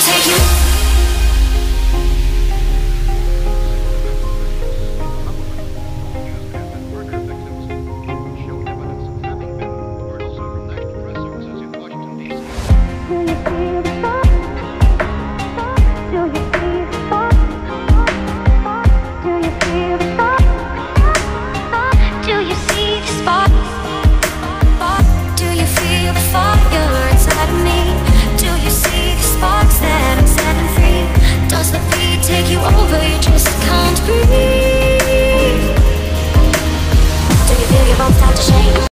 Take you